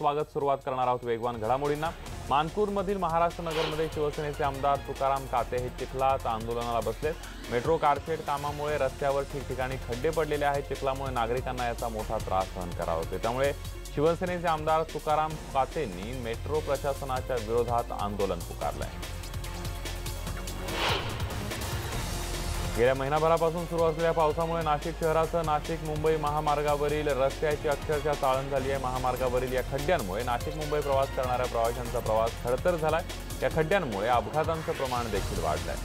स्वागत सुरुवात करणार आहोत वेगवान घडामोडींना. मानपूरमधील महाराष्ट्र नगरमध्ये शिवसेनेचे आमदार तुकाराम काते हे चिखलात आंदोलनाला बसले मेट्रो कारशेड कामामुळे रस्त्यावर ठिकठिकाणी खड्डे पडलेले आहेत. चिखलामुळे नागरिकांना याचा मोठा त्रास सहन करावा होतो त्यामुळे शिवसेनेचे आमदार तुकाराम कातेंनी मेट्रो प्रशासनाच्या विरोधात आंदोलन पुकारलंय. गेल्या महिनाभरापासून सुरू असलेल्या पावसामुळे नाशिक शहरासह नाशिक मुंबई महामार्गावरील रस्त्याची अक्षरशः चाळण झाली आहे. महामार्गावरील या खड्ड्यांमुळे नाशिक मुंबई प्रवास करणाऱ्या प्रवाशांचा प्रवास खडतर झालाय. या खड्ड्यांमुळे अपघातांचं प्रमाण देखील वाढलंय.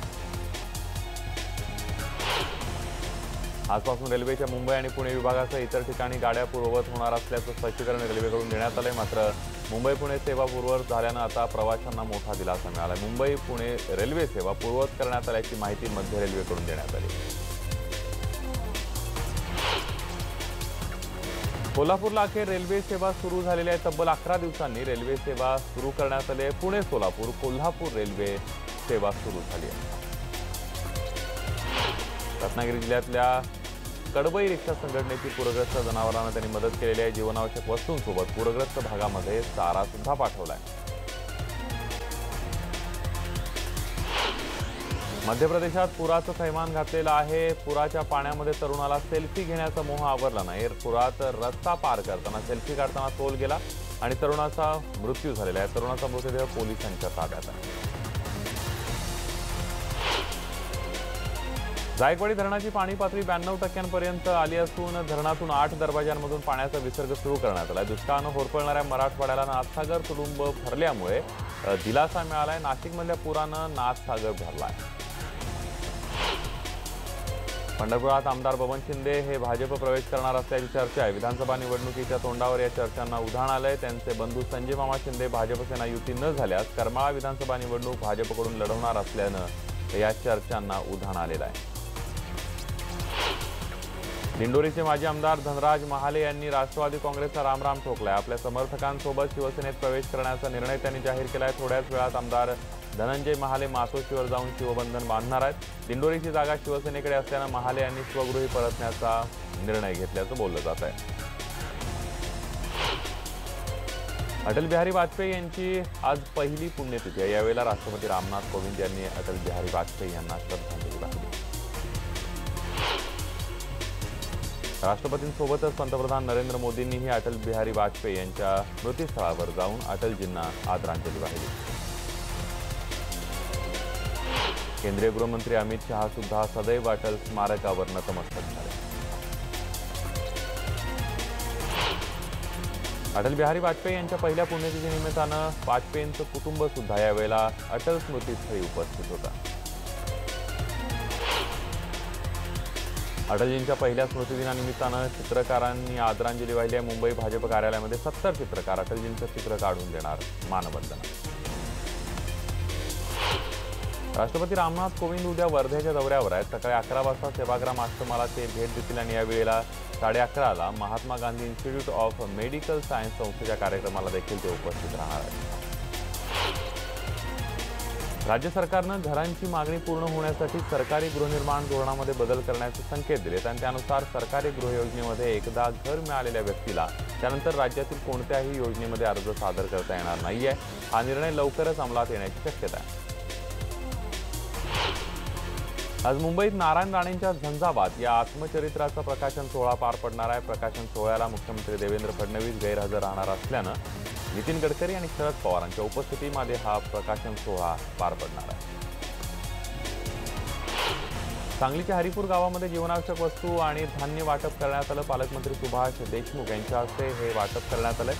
आजपासून रेल्वेच्या मुंबई आणि पुणे विभागासह इतर ठिकाणी गाड्या पूर्ववत होणार असल्याचं स्पष्टीकरण रेल्वेकडून देण्यात आलंय. मात्र मुंबई पुणे सेवा पूर्ववत झाल्यानं आता प्रवाशांना मोठा दिलासा मिळाला मुंबई पुणे रेल्वे सेवा पूर्ववत करण्यात आल्याची माहिती मध्य रेल्वेकडून देण्यात आली. कोल्हापूरला अखेर रेल्वे सेवा सुरू झालेली आहे. तब्बल अकरा दिवसांनी रेल्वे सेवा सुरू करण्यात आली आहे. पुणे सोलापूर कोल्हापूर रेल्वे सेवा सुरू झाली आहे. रत्नागिरी जिल्ह्यातल्या कडबई रिक्षा संघटनेची पूरग्रस्त जनावरांना त्यांनी मदत केलेली आहे. जीवनावश्यक वस्तूंसोबत पूरग्रस्त भागामध्ये चारा सुद्धा पाठवलाय. मध्य प्रदेशात पुराचं थैमान घातलेलं आहे. पुराच्या पाण्यामध्ये तरुणाला सेल्फी घेण्याचा मोह आवरला नाही. पुरात रस्ता पार करताना सेल्फी काढताना तोल गेला आणि तरुणाचा मृत्यू झालेला आहे. तरुणाचा मृतदेह पोलिसांच्या ताब्यात आहे. जायकवाडी धरणाची पाणी पातळी ब्याण्णव टक्क्यांपर्यंत आली असून धरणातून आठ दरवाजांमधून पाण्याचा विसर्ग सुरू करण्यात आला. दुष्काळानं होरपळणाऱ्या मराठवाड्याला नाथसागर तुडुंब भरल्यामुळे दिलासा मिळालाय. नाशिकमधल्या पुरानं नाथसागर भरलाय. पंढरपुरात आमदार बबन शिंदे हे भाजप प्रवेश करणार असल्याची चर्चा आहे. विधानसभा निवडणुकीच्या तोंडावर या चर्चांना उधाण आलंय. त्यांचे बंधू संजय मामा शिंदे भाजप सेना युती न झाल्यास करमाळा विधानसभा निवडणूक भाजपकडून लढवणार असल्यानं या चर्चांना उधाण आलेलं आहे. दिंडोरीचे माजी आमदार धनराज महाले यांनी राष्ट्रवादी काँग्रेसचा रामराम ठोकलाय. आपल्या समर्थकांसोबत शिवसेनेत प्रवेश करण्याचा निर्णय त्यांनी जाहीर केलाय. थोड्याच वेळात आमदार धनंजय महाले मातोश्रीवर जाऊन शिवबंधन बांधणार आहेत. दिंडोरीची जागा शिवसेनेकडे असल्यानं महाले यांनी स्वगृही परतण्याचा निर्णय घेतल्याचं बोललं जात आहे. अटल बिहारी वाजपेयी यांची आज पहिली पुण्यतिथी आहे. यावेळेला राष्ट्रपती रामनाथ कोविंद यांनी अटल बिहारी वाजपेयी यांना श्रद्धा राष्ट्रपतींसोबतच पंतप्रधान नरेंद्र मोदींनीही अटल बिहारी वाजपेयी यांच्या स्मृतीस्थळावर जाऊन अटलजींना आदरांजली वाहिली. केंद्रीय गृहमंत्री अमित शहा सुद्धा सदैव अटल स्मारकावर नतमस्तक झाले. अटल बिहारी वाजपेयी यांच्या पहिल्या पुण्यतिथी निमित्तानं वाजपेयींचं कुटुंब सुद्धा यावेळेला अटल स्मृतीस्थळी उपस्थित होता. अटलजींच्या पहिल्या स्मृतिदिनानिमित्तानं चित्रकारांनी आदरांजली वाहिली आहे. मुंबई भाजप कार्यालयामध्ये सत्तर चित्रकार अटलजींचं चित्र काढून देणार मानवंदना. राष्ट्रपती रामनाथ कोविंद उद्या वर्ध्याच्या दौऱ्यावर आहेत. सकाळी अकरा वाजता सेवाग्राम आश्रमाला ते भेट देतील आणि यावेळेला साडे अकराला Mahatma Gandhi institute of medical science संस्थेच्या कार्यक्रमाला देखील ते उपस्थित राहणार आहेत. राज्य सरकारनं घरांची मागणी पूर्ण होण्यासाठी सरकारी गृहनिर्माण धोरणामध्ये बदल करण्याचे संकेत दिलेत आणि त्यानुसार सरकारी गृहयोजनेमध्ये एकदा घर मिळालेल्या व्यक्तीला त्यानंतर राज्यातील कोणत्याही योजनेमध्ये अर्ज सादर करता येणार नाहीये. हा निर्णय लवकरच अंमलात येण्याची शक्यता आहे. आज मुंबईत नारायण राणेंच्या झंझावात या आत्मचरित्राचा प्रकाशन सोहळा पार पडणार आहे. प्रकाशन सोहळ्याला मुख्यमंत्री देवेंद्र फडणवीस गैरहजर राहणार असल्यानं नितीन गडकरी आणि शरद पवारांच्या उपस्थितीमध्ये हा प्रकाशन सोहळा पार पडणार आहे. सांगलीच्या हरिपूर गावामध्ये जीवनावश्यक वस्तू आणि धान्य वाटप करण्यात आलं. पालकमंत्री सुभाष देशमुख यांच्या हस्ते हे वाटप करण्यात आलं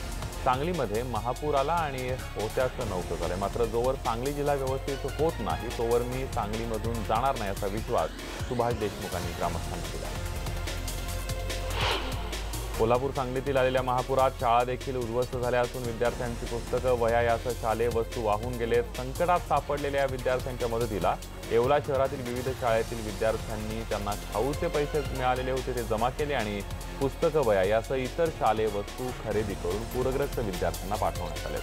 सांगलीमध्ये महापूर आला आणि होत्याचं नव्हतं झालं मात्र जोवर सांगली जिल्हा व्यवस्थित होत नाही तोवर मी सांगलीमधून जाणार नाही असा विश्वास सुभाष देशमुखांनी ग्रामस्थांना दिला आहे. कोल्हापूर सांगलीतील आलेल्या महापुरात शाळा देखील उद्ध्वस्त झाल्या असून विद्यार्थ्यांची पुस्तकं वया यासह शालेय वस्तू वाहून गेलेत. संकटात सापडलेल्या या विद्यार्थ्यांच्या मदतीला येवला शहरातील विविध शाळेतील विद्यार्थ्यांनी त्यांना खाऊचे पैसे मिळालेले होते ते जमा केले आणि पुस्तकं वया यासह इतर शालेय वस्तू खरेदी करून पूरग्रस्त विद्यार्थ्यांना पाठवण्यात आले.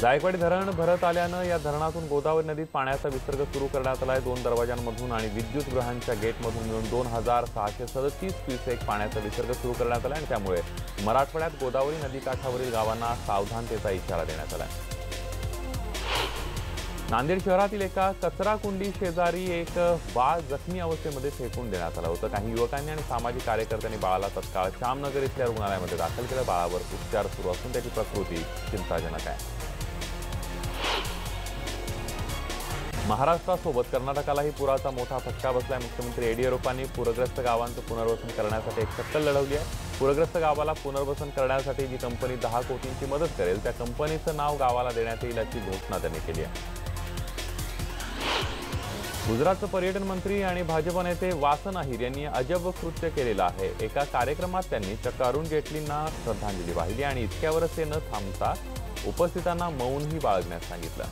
जायकवाडी धरण भरत आल्यानं या धरणातून गोदावरी नदीत पाण्याचा विसर्ग सुरू करण्यात आलाय. दोन दरवाजांमधून आणि विद्युत गृहांच्या गेटमधून मिळून दोन हजार सहाशे सदतीस क्युसेक पाण्याचा विसर्ग सुरू करण्यात आला आणि त्यामुळे मराठवाड्यात गोदावरी नदीकाठावरील गावांना सावधानतेचा इशारा देण्यात आला नांदेड शहरातील एका कचरा कुंडी शेजारी एक बाळ जखमी अवस्थेमध्ये फेकून देण्यात आलं होतं. काही युवकांनी आणि सामाजिक कार्यकर्त्यांनी बाळाला तत्काळ श्यामनगर इथल्या रुग्णालयामध्ये दाखल केलं. बाळावर उपचार सुरू असून त्याची प्रकृती चिंताजनक आहे. महाराष्ट्रासोबत कर्नाटकालाही पुराचा मोठा फटका बसलाय. मुख्यमंत्री येडियुरप्पांनी पूरग्रस्त गावांचं पुनर्वसन करण्यासाठी एक शक्कल लढवली आहे. पूरग्रस्त गावाला पुनर्वसन करण्यासाठी जी कंपनी दहा कोटींची मदत करेल त्या कंपनीचं नाव गावाला देण्यात येईल याची घोषणा त्यांनी केली आहे. गुजरातचं पर्यटन मंत्री आणि भाजप नेते वासन अहिर यांनी अजब कृत्य केलेलं आहे. एका कार्यक्रमात त्यांनी चक्क अरुण जेटलींना श्रद्धांजली वाहिली आणि इतक्यावरच ते न थांबता उपस्थितांना मौनही बाळगण्यास सांगितलं.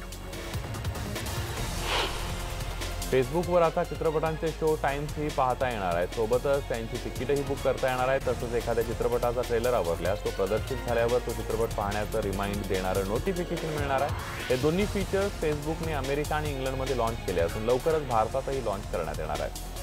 फेसबुकवर आता चित्रपटांचे शो टाइम्सही पाहता येणार आहेत. सोबतच त्यांची तिकीटही बुक करता येणार आहे तसंच एखाद्या चित्रपटाचा ट्रेलर आवडल्यास तो प्रदर्शित झाल्यावर तो चित्रपट पाहण्याचं रिमाइंड देणारं नोटिफिकेशन मिळणार आहे. हे दोन्ही फीचर्स फेसबुकने अमेरिका आणि इंग्लंडमध्ये लॉन्च केले असून लवकरच भारतातही लॉन्च करण्यात येणार आहे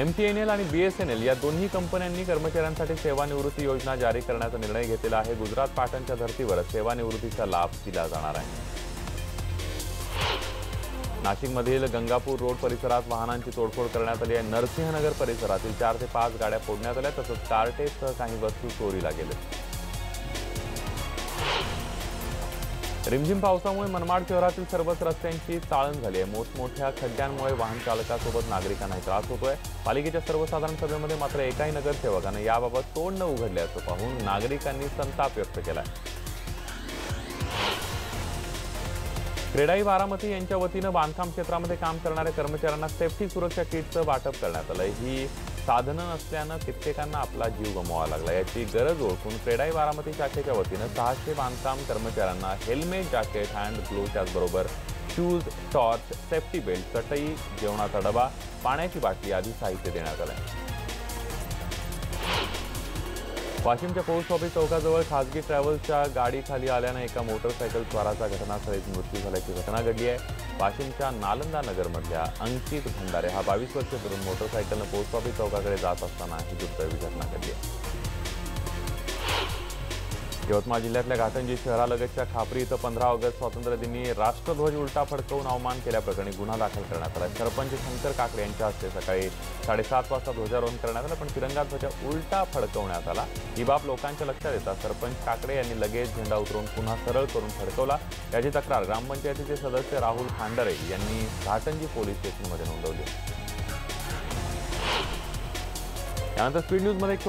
एम टी एन एल आणि बी एस एन एल या दोन्ही कंपन्यांनी कर्मचाऱ्यांसाठी सेवानिवृत्ती योजना जारी करण्याचा निर्णय घेतलेला आहे. गुजरात पाटणच्या धर्तीवर सेवानिवृत्तीचा लाभ दिला जाणार आहे. नाशिकमधील गंगापूर रोड परिसरात वाहनांची तोडफोड करण्यात आली आहे. नरसिंहनगर परिसरातील चार ते पाच गाड्या फोडण्यात आल्या तसंच कार्टेजसह काही वस्तू चोरीला गेल्या रिमझिम पावसामुळे मनमाड शहरातील सर्वच रस्त्यांची चाळण झाली आहे. मोठमोठ्या खड्ड्यांमुळे वाहन चालकासोबत नागरिकांनाही त्रास होतोय. पालिकेच्या सर्वसाधारण सभेमध्ये मात्र एकाही नगरसेवकानं याबाबत तोंड न उघडल्याचं पाहून नागरिकांनी संताप व्यक्त केला आहे क्रेडाई बारामती यांच्या वतीनं बांधकाम क्षेत्रामध्ये काम करणाऱ्या कर्मचाऱ्यांना सेफ्टी सुरक्षा किटचं वाटप करण्यात आलं ही साधनं नसल्यानं कित्येकांना आपला जीव गमवावा लागला. याची गरज ओळखून क्रेडाई बारामती शाखेच्या वतीनं सहाशे बांधकाम कर्मचाऱ्यांना हेल्मेट जॅकेट हँड ग्लोव्ह त्याचबरोबर शूज टॉर्च सेफ्टी बेल्ट चटई जेवणाचा डबा पाण्याची बाटली आदी साहित्य देण्यात आलं वाशिमच्या पोस्ट ऑफिस चौकाजवळ खासगी ट्रॅव्हल्सच्या गाडीखाली आल्यानं एका मोटरसायकल स्वाराचा घटनास्थळीच मृत्यू झाल्याची घटना घडली आहे. वाशिमच्या नालंदा नगरमधल्या अंकित भंडारे हा बावीस वर्ष तरुण मोटरसायकलनं पोस्ट ऑफिस चौकाकडे जात असताना ही दुर्दैवी घटना घडली आहे. यवतमाळ जिल्ह्यातल्या घाटंजी शहरालगतच्या खापरी इथं पंधरा ऑगस्ट स्वातंत्र्यदिनी राष्ट्रध्वज उलटा फडकवून अवमान केल्याप्रकरणी गुन्हा दाखल करण्यात आला. सरपंच शंकर काकडे यांच्या हस्ते सकाळी साडेसात वाजता ध्वजारोहण करण्यात आलं पण तिरंगा ध्वज उलटा फडकवण्यात आला. ही बाब लोकांच्या लक्षात येतात सरपंच काकडे यांनी लगेच झेंडा उतरवून पुन्हा सरळ करून फडकवला. याची तक्रार ग्रामपंचायतीचे सदस्य राहुल खांडरे यांनी घाटंजी पोलीस स्टेशनमध्ये नोंदवली. यानंतर स्पीड न्यूजमध्ये